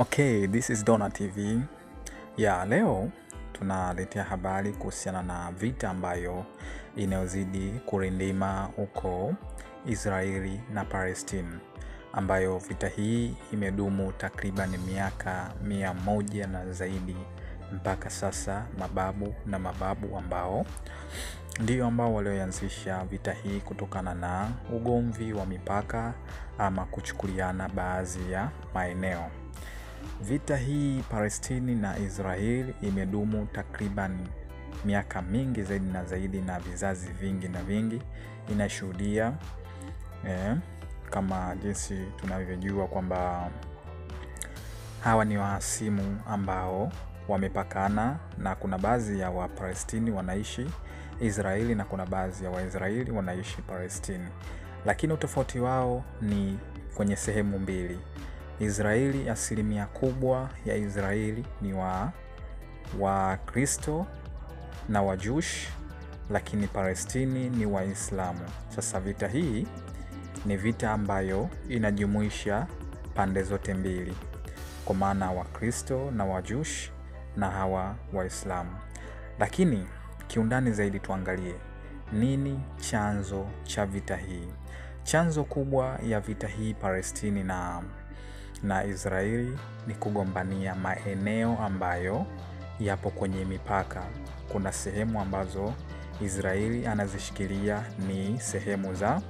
Okay, this is Dona TV. Ya leo tunaletea habari kuhusiana na vita ambayo inayozidi kurindima huko Israeli na Palestine, ambayo vita hii imedumu takriban miaka mia moja na zaidi mpaka sasa, mababu na mababu ambao ndio ambao walioanzisha vita hii kutokana na ugomvi wa mipaka ama kuchukuliana baadhi ya maeneo. Vita hii Palestini na Israeli imedumu takriban miaka mingi zaidi na zaidi, na vizazi vingi na vingi inashuhudia eh, kama jinsi tunavyojua kwamba hawa ni wahasimu ambao wamepakana, na kuna baadhi ya Wapalestini wanaishi Israeli na kuna baadhi ya Waisraeli wanaishi Palestini, lakini utofauti wao ni kwenye sehemu mbili. Israeli, asilimia kubwa ya Israeli ni wa Wakristo na Wajush, lakini Palestini ni Waislamu. Sasa vita hii ni vita ambayo inajumuisha pande zote mbili, kwa maana Wakristo na Wajush na hawa Waislamu. Lakini kiundani zaidi tuangalie nini chanzo cha vita hii. Chanzo kubwa ya vita hii Palestini na na Israeli ni kugombania maeneo ambayo yapo kwenye mipaka. Kuna sehemu ambazo Israeli anazishikilia ni sehemu za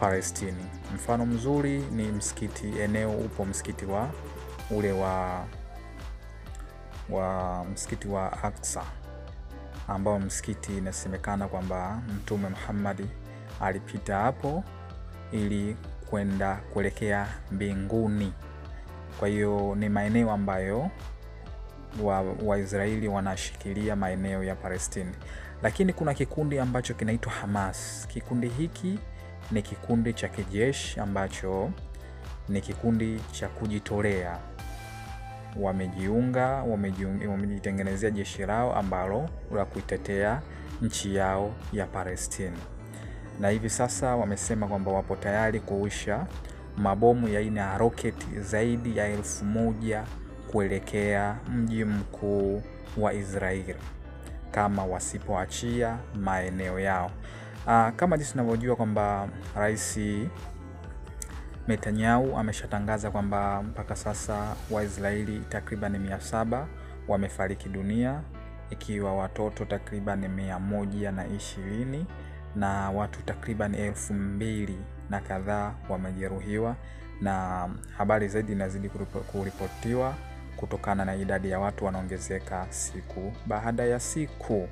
Palestini. Mfano mzuri ni msikiti, eneo upo msikiti wa ule wa wa msikiti wa Aqsa ambao msikiti inasemekana kwamba Mtume Muhammad alipita hapo ili kwenda kuelekea mbinguni. Kwa hiyo ni maeneo ambayo Waisraeli wa wanashikilia maeneo ya Palestini, lakini kuna kikundi ambacho kinaitwa Hamas. Kikundi hiki ni kikundi cha kijeshi ambacho ni kikundi cha kujitolea, wamejiunga wamejitengenezea jeshi lao ambalo la kuitetea nchi yao ya Palestini, na hivi sasa wamesema kwamba wapo tayari kuusha mabomu ya aina ya roketi zaidi ya elfu moja kuelekea mji mkuu wa Israeli kama wasipoachia maeneo yao. Aa, kama jinsi tunavyojua kwamba Rais Netanyahu ameshatangaza kwamba mpaka sasa Waisraeli takriban mia saba wamefariki dunia ikiwa watoto takriban mia moja na ishirini na watu takriban elfu mbili na kadhaa wamejeruhiwa, na habari zaidi inazidi kuripotiwa kutokana na idadi ya watu wanaongezeka siku baada ya siku.